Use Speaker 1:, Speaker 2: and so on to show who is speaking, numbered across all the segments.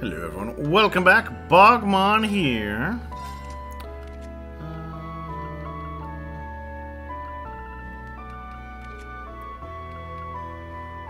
Speaker 1: Hello everyone, welcome back. BogMod here.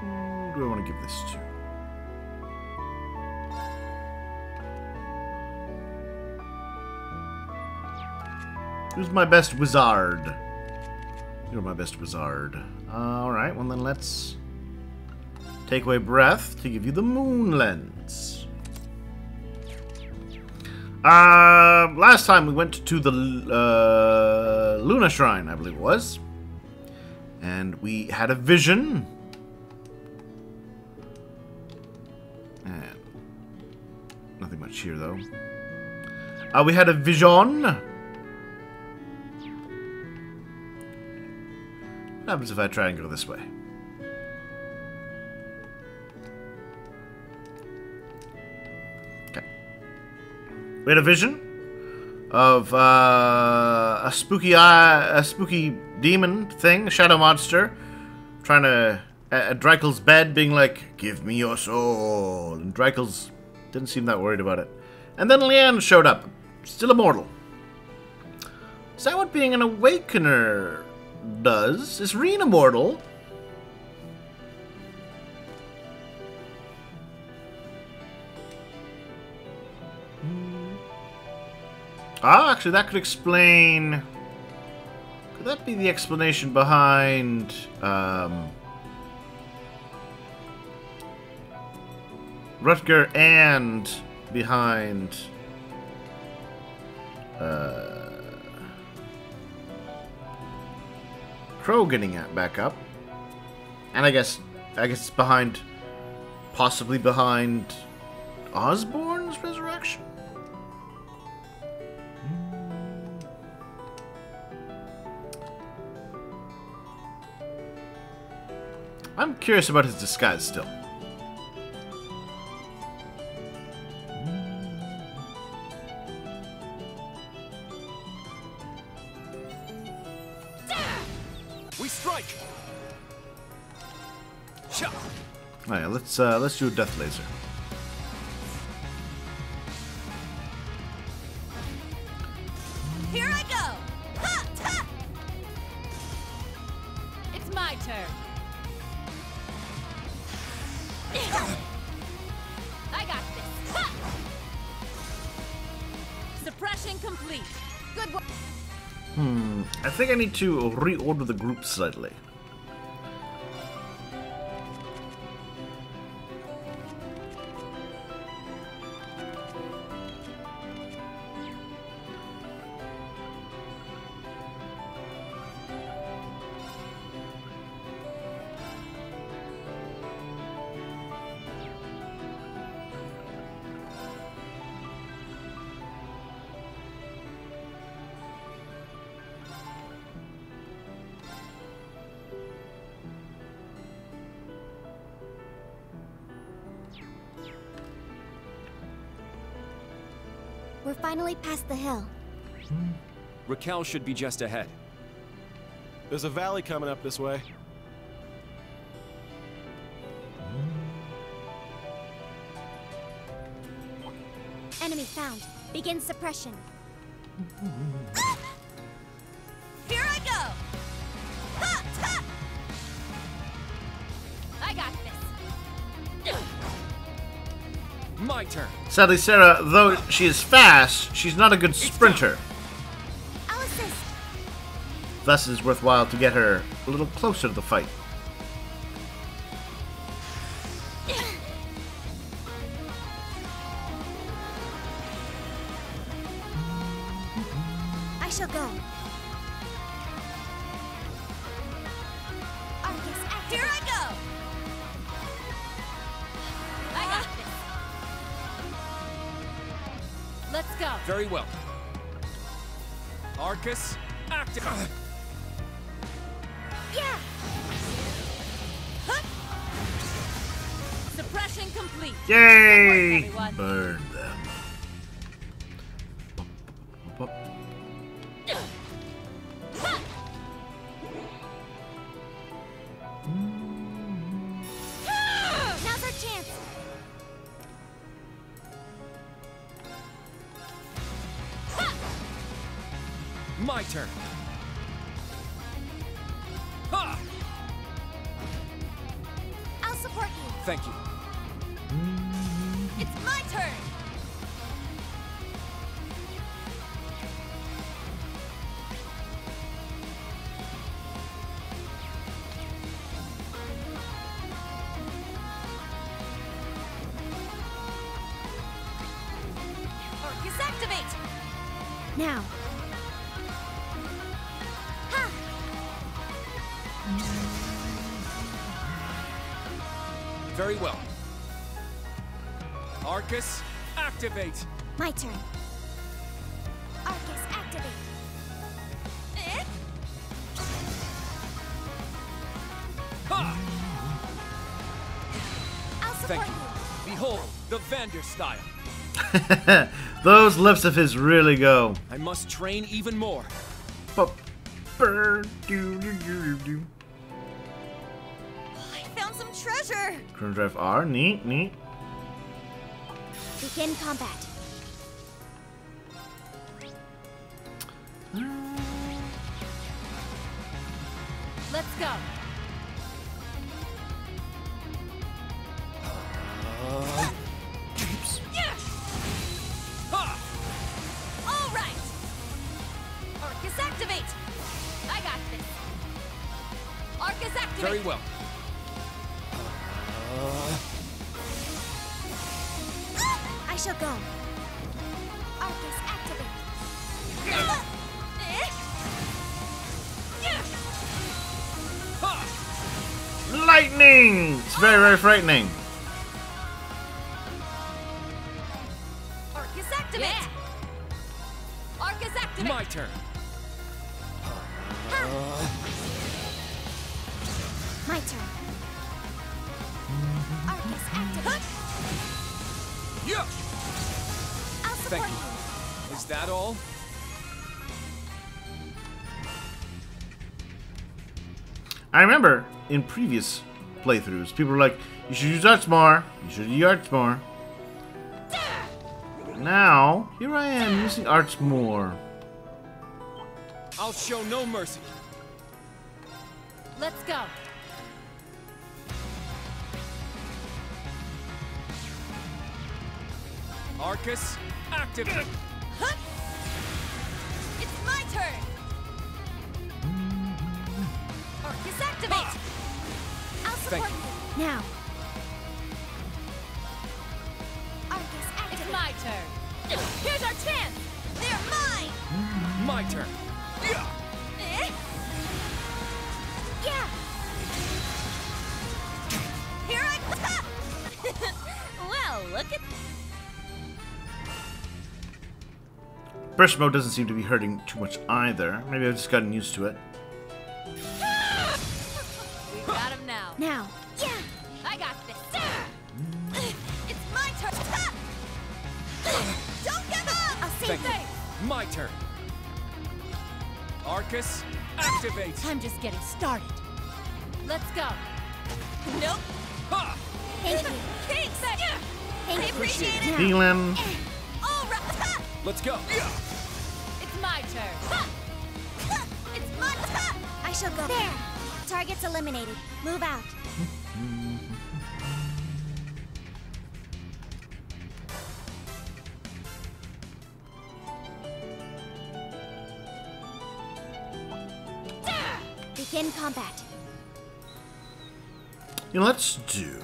Speaker 1: Who do I want to give this to? Who's my best wizard? You're my best wizard. Alright, well then let's take away breath to give you the moon lens. Uh, last time we went to the uh, Luna Shrine, I believe it was. And we had a vision. And nothing much here, though. Uh, we had a vision. What happens if I try and go this way? We had a vision of uh, a spooky eye, a spooky demon thing, shadow monster, trying to at Dreichels' bed, being like, "Give me your soul," and Dreichels didn't seem that worried about it. And then Lianne showed up, still immortal. Is that what being an awakener does. Is Rean immortal? Ah, actually, that could explain... Could that be the explanation behind... Um, Rutger and behind... Uh, Crow getting at back up. And I guess I guess it's behind possibly behind Osborne's curious about his disguise still.
Speaker 2: We strike. Cha.
Speaker 1: Oh yeah, let's uh, let's do a death laser. Need to reorder the group slightly.
Speaker 3: We're finally past the hill.
Speaker 2: Raquel should be just ahead.
Speaker 4: There's a valley coming up this way.
Speaker 3: Enemy found. Begin suppression.
Speaker 1: Sadly, Sarah, though she is fast, she's not a good sprinter. Thus, it is worthwhile to get her a little closer to the fight.
Speaker 3: Go.
Speaker 2: Very well. Arcus, active.
Speaker 3: Yeah!
Speaker 5: Suppression complete.
Speaker 1: Yay!
Speaker 5: everyone.
Speaker 1: Burn
Speaker 2: Thank you.
Speaker 5: Arcus, activate.
Speaker 3: My turn. Arcus, activate.
Speaker 5: Eh?
Speaker 2: Ha!
Speaker 3: I'll support
Speaker 2: Thank you. Behold, the Vander style.
Speaker 1: Those lips of his really go.
Speaker 2: I must train even more.
Speaker 1: But, brr, do, do, do, do, do.
Speaker 5: I found some treasure.
Speaker 1: Chrono Drive R, neat, neat.
Speaker 3: Begin combat.
Speaker 5: Let's go.
Speaker 3: Shall go. Arcus, activate.
Speaker 1: Lightning! It's very, very frightening. I remember in previous playthroughs, people were like, you should use arts more. You should use arts more. Now, here I am using arts more.
Speaker 2: I'll show no mercy.
Speaker 5: Let's go.
Speaker 2: Arcus, activate.
Speaker 5: Huh? It's my turn. Arcus activate.
Speaker 3: I'll
Speaker 2: Thank
Speaker 3: support you. Now. Arcus,
Speaker 5: It's my turn. Here's our chance. They're mine.
Speaker 2: My turn. Yeah!
Speaker 5: Eh?
Speaker 3: Yeah.
Speaker 5: Here I Well, look at
Speaker 1: Burst mode doesn't seem to be hurting too much either. Maybe I've just gotten used to it.
Speaker 2: Thank
Speaker 3: you.
Speaker 2: you. My turn. Arcus, activate.
Speaker 5: I'm just getting started. Let's go. Nope.
Speaker 2: Ha!
Speaker 3: Thank you.
Speaker 5: Thanks.
Speaker 3: Thank
Speaker 5: I appreciate it.
Speaker 3: Now.
Speaker 1: Healing. Eh.
Speaker 5: All right.
Speaker 2: Let's go.
Speaker 5: It's my turn. It's my turn.
Speaker 3: I shall go. There. Target's eliminated. Move out. Begin combat.
Speaker 1: You know, let's do.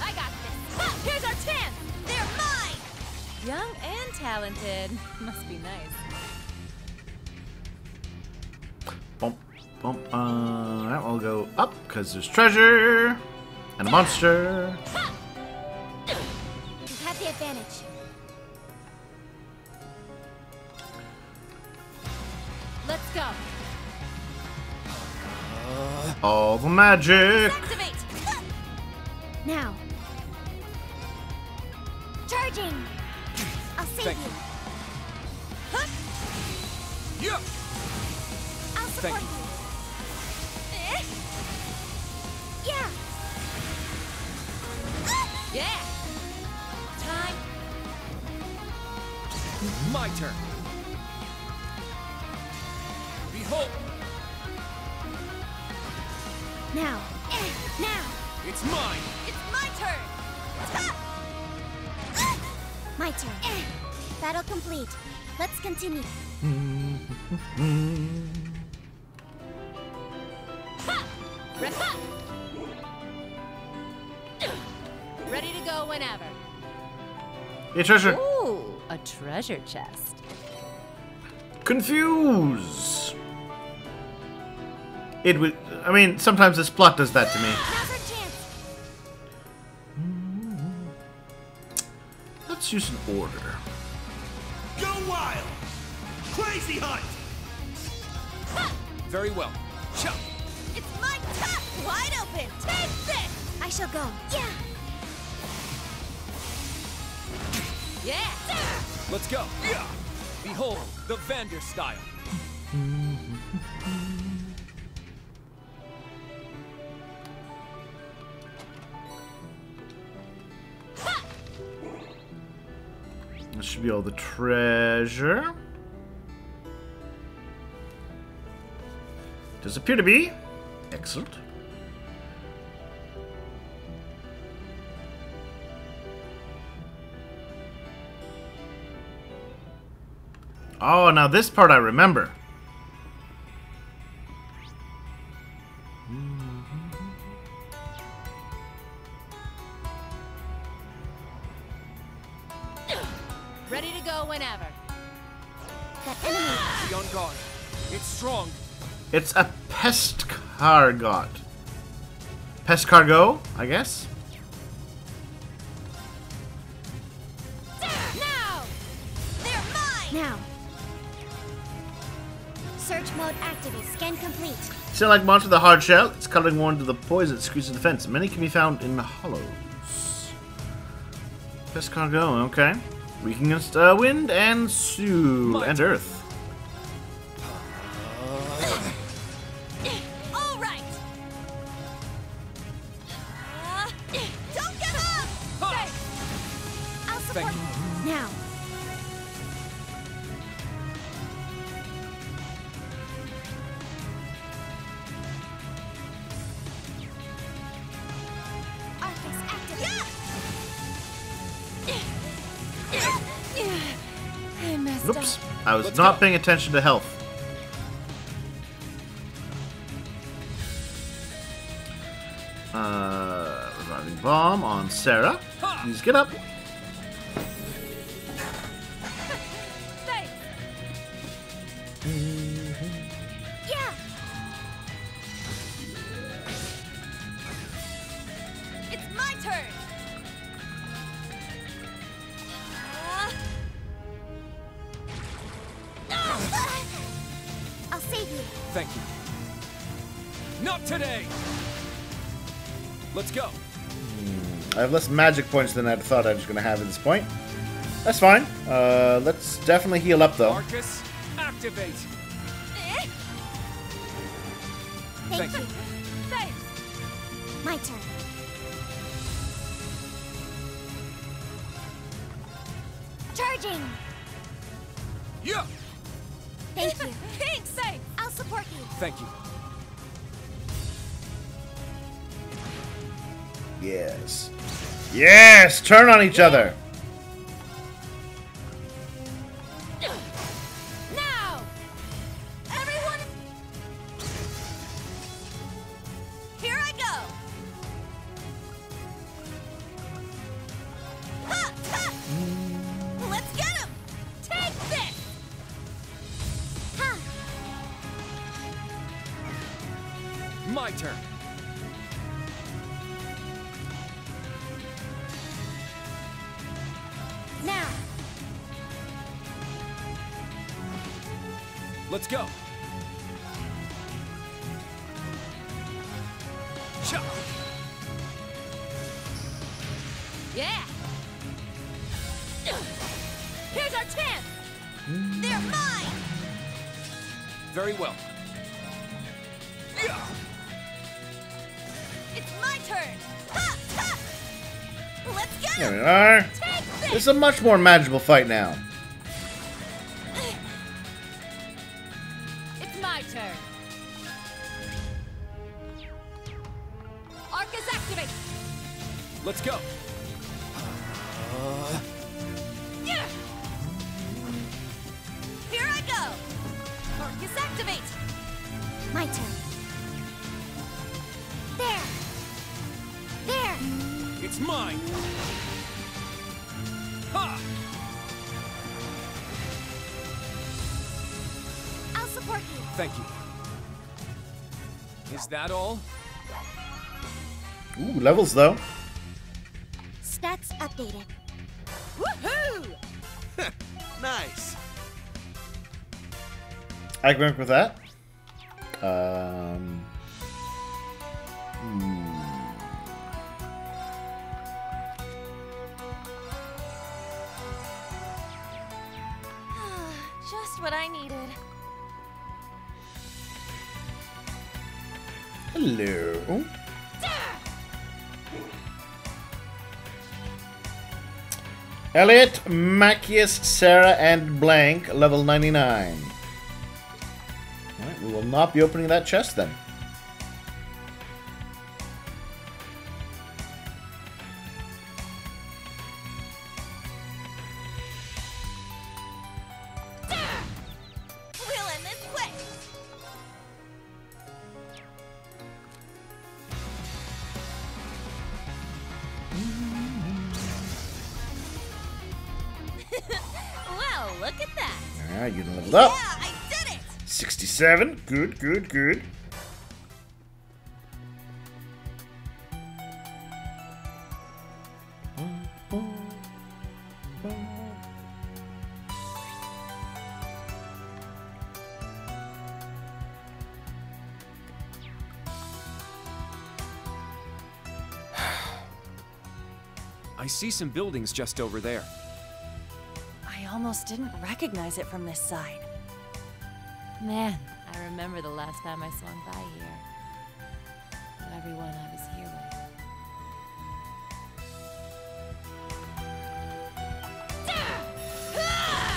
Speaker 5: I got this. Here's our chance. They're mine. Young and talented. Must be nice.
Speaker 1: Bump, bump. Uh, that will go up because there's treasure and a monster. All the magic.
Speaker 5: Activate.
Speaker 3: Now. Charging. I'll save
Speaker 2: Thank
Speaker 3: you.
Speaker 2: Yeah!
Speaker 3: I'll support
Speaker 2: Thank
Speaker 3: you.
Speaker 5: Eh?
Speaker 3: Yeah.
Speaker 5: Yeah. Time
Speaker 2: My turn. Behold,
Speaker 3: Now. Eh, Now.
Speaker 2: it's mine.
Speaker 5: It's my turn!
Speaker 3: My turn. Battle complete. Let's continue.
Speaker 5: Ha! Re- ha! Ready to go whenever.
Speaker 1: Hey, treasure.
Speaker 5: Ooh, a treasure chest.
Speaker 1: Confuse. It would. I mean, sometimes this plot does that to me.
Speaker 3: Now's our chance.
Speaker 1: Let's use an order.
Speaker 2: Go wild! Crazy hunt! Very well. Chop!
Speaker 5: It's my turn! Wide open! Take this!
Speaker 3: I shall go. Yeah.
Speaker 5: Yeah!
Speaker 2: Let's go. Yeah. Behold, the Vander style.
Speaker 1: This should be all the treasure. Does appear to be. Excellent. Oh, now this part I remember.
Speaker 2: It's
Speaker 1: a pest cargot. Pest cargo, I guess.
Speaker 5: Now! They're mine!
Speaker 3: Now. Search mode activated. Scan complete.
Speaker 1: Still like monster the hard shell, its coloring worn to the poison that squeezes the fence. Many can be found in the hollows. Pest cargo, okay. Weak against uh, wind and Sue and earth.
Speaker 5: I
Speaker 1: was
Speaker 2: Let's
Speaker 1: not
Speaker 2: go.
Speaker 1: paying attention to health. Uh, reviving bomb on Sarah. Please get up.
Speaker 2: Thank you. Not today! Let's go.
Speaker 1: I have less magic points than I thought I was going to have at this point. That's fine. Uh, let's definitely heal up though.
Speaker 2: Arcus, activate!
Speaker 5: eh,
Speaker 3: Thank,
Speaker 2: Thank
Speaker 3: you.
Speaker 2: you.
Speaker 5: Thanks!
Speaker 3: My turn. Charging.
Speaker 2: Yeah!
Speaker 3: Thank you.
Speaker 2: Thank you.
Speaker 1: Yes. Yes! Turn on each other!
Speaker 2: My turn.
Speaker 3: Now.
Speaker 2: Let's go. Chop!
Speaker 5: Yeah! Here's our chance! They're mine!
Speaker 2: Very well. Yeah!
Speaker 5: Turn! Ha! Ha! Let's get
Speaker 1: There we are. This! is a much more manageable fight now.
Speaker 2: Thank you. Is that all?
Speaker 1: Ooh, levels though.
Speaker 3: Stats updated.
Speaker 5: Woohoo!
Speaker 4: Nice.
Speaker 1: I can work with that. Um. hmm.
Speaker 5: Just what I needed.
Speaker 1: Hello. Elliot, Machias, Sarah, and Blank, level 99. Alright, we will not be opening that chest then. 67. Good, good, good.
Speaker 2: I see some buildings just over there.
Speaker 5: I almost didn't recognize it from this side. Man, I remember the last time I swung by here. Everyone I was here with.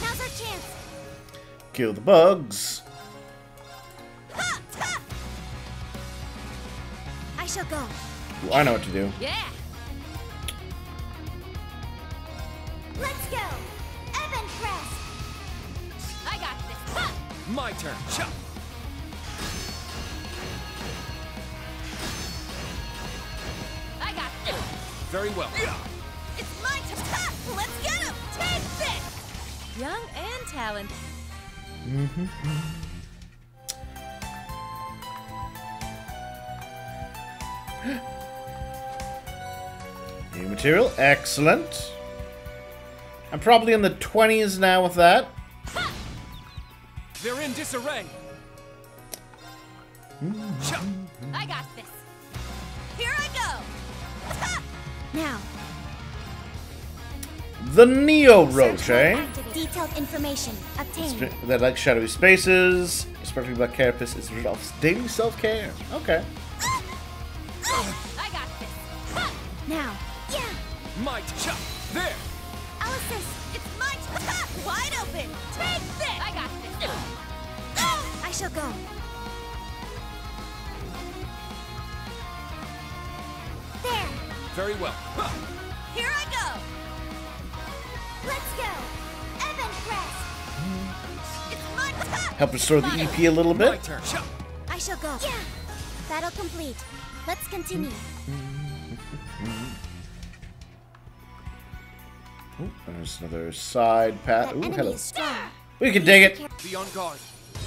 Speaker 3: Now's our chance.
Speaker 1: Kill the bugs.
Speaker 3: I shall go.
Speaker 1: Ooh, I know what to do.
Speaker 5: Yeah!
Speaker 2: Turn. Chop.
Speaker 5: I got this!
Speaker 2: Very well.
Speaker 5: It's my turn! Ha! Let's get him! Take this! Young and talented. Mhm.
Speaker 1: New material. Excellent. I'm probably in the 20s now with that.
Speaker 2: They're in disarray.
Speaker 5: I got this! Here I go!
Speaker 3: Now.
Speaker 1: The Neo Roach, eh?
Speaker 3: Detailed information obtained.
Speaker 1: That like shadowy spaces, especially black carapace is of daily self-care. Okay.
Speaker 5: I got this!
Speaker 3: Now. Yeah.
Speaker 2: My chop.
Speaker 5: I
Speaker 3: shall go. There.
Speaker 2: Very well. Ha!
Speaker 5: Here I go!
Speaker 3: Let's go. Evan Crest.
Speaker 5: It's my ha!
Speaker 1: Help restore the EP a little
Speaker 2: My
Speaker 1: bit.
Speaker 2: turn.
Speaker 3: I shall go. Yeah. Battle complete. Let's continue.
Speaker 1: Ooh, there's another side path. Ooh, hello. We can dig it.
Speaker 2: Be on guard.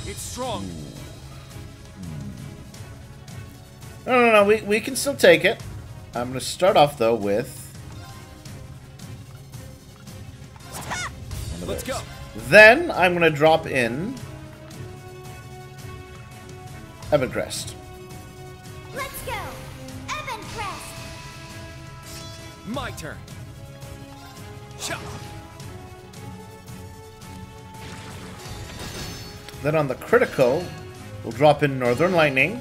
Speaker 2: It's strong.
Speaker 1: No, no, no. We, we can still take it. I'm going to start off, though, with... one of
Speaker 2: Let's
Speaker 1: those.
Speaker 2: go.
Speaker 1: Then I'm going to drop in... Evercrest.
Speaker 3: Let's go. Evan Crest.
Speaker 2: My turn. Chop.
Speaker 1: Then on the critical, we'll drop in Northern Lightning.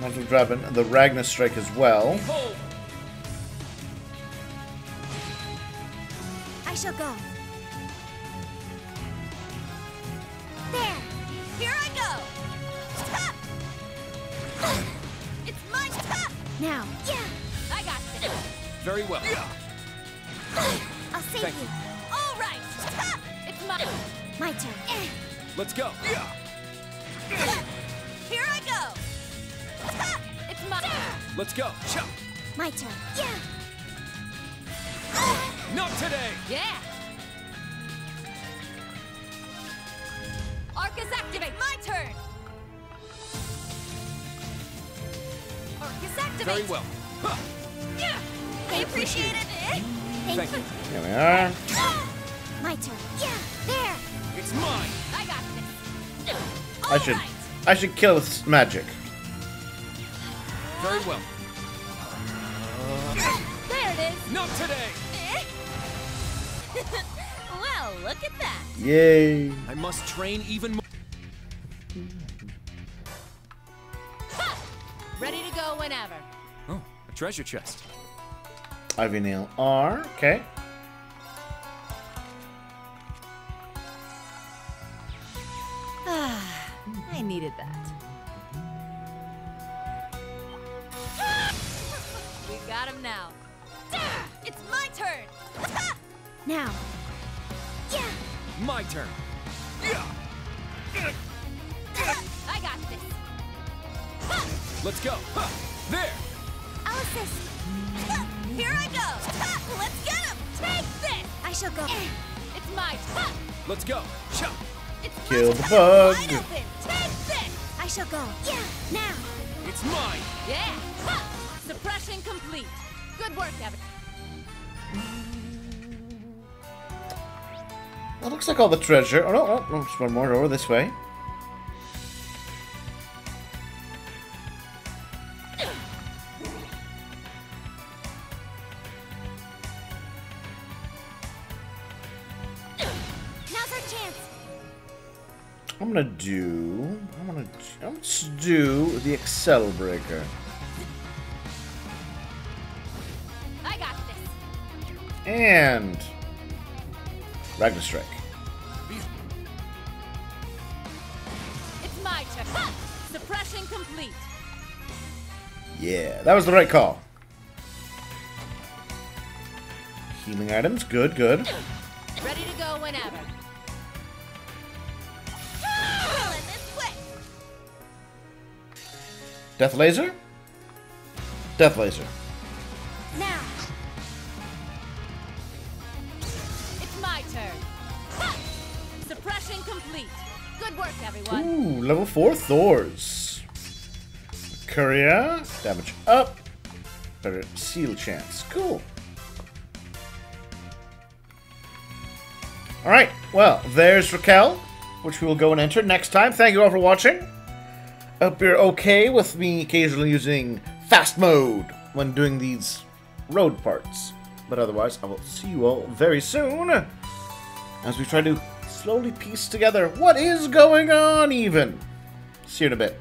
Speaker 1: Might as the Ragnar Strike as well.
Speaker 3: I shall go. Now. Yeah.
Speaker 5: I got this!
Speaker 2: Very well. Yeah.
Speaker 3: I'll save
Speaker 2: Thank
Speaker 3: you.
Speaker 5: All right! Stop! It's my...
Speaker 3: My turn. Eh.
Speaker 2: Let's go. Yeah.
Speaker 5: Here I go! Stop! It's my...
Speaker 2: Let's go. Chop.
Speaker 3: My turn. Yeah.
Speaker 2: Not today.
Speaker 5: Yeah! Arcus activate!
Speaker 2: Very well. Huh.
Speaker 5: Yeah! I appreciate it! Eh?
Speaker 2: Thank you.
Speaker 1: Here we are.
Speaker 3: My turn. Yeah. There.
Speaker 2: It's mine.
Speaker 5: I got this!
Speaker 1: I should I should kill with magic.
Speaker 2: Very well.
Speaker 5: There it is!
Speaker 2: Not today.
Speaker 5: Well, look at that!
Speaker 1: Yay.
Speaker 2: I must train even more.
Speaker 5: Ha! Ready to go whenever.
Speaker 2: Oh, a treasure chest.
Speaker 1: Ivy Nail R. Okay.
Speaker 5: Ah, I needed that. we got him now. It's my turn!
Speaker 3: Now. Yeah.
Speaker 2: My turn.
Speaker 5: I
Speaker 2: Let's go. Huh. There.
Speaker 3: I'll assist.
Speaker 5: Here I go! Let's get him! Take this!
Speaker 3: I shall go. Eh.
Speaker 5: It's my turn!
Speaker 2: Let's go. Chop.
Speaker 5: It's
Speaker 1: Kill the
Speaker 5: turn.
Speaker 1: bug.
Speaker 5: Wide open! Take this!
Speaker 3: I shall go. Yeah. Now.
Speaker 2: It's mine.
Speaker 5: Yeah! Ha! Suppression complete. Good work, Evan.
Speaker 1: That looks like all the treasure. Oh no, no, no, just one more over this way. I'm gonna do. I'm gonna. I'm gonna do the Excel Breaker.
Speaker 5: I got this.
Speaker 1: And. Ragnar Strike. Yeah, that was the right call. Healing items, good, good.
Speaker 5: Ready to go whenever. Killing this quick.
Speaker 1: Death Laser? Death Laser.
Speaker 3: Now.
Speaker 5: It's my turn. Ha! Suppression complete. Good work, everyone.
Speaker 1: Ooh, level 4 Thors. Courier, damage up. Better seal chance. Cool. Alright, well, there's Raquel, which we will go and enter next time. Thank you all for watching. I hope you're okay with me occasionally using fast mode when doing these road parts. But otherwise, I will see you all very soon as we try to slowly piece together what is going on, even. See you in a bit.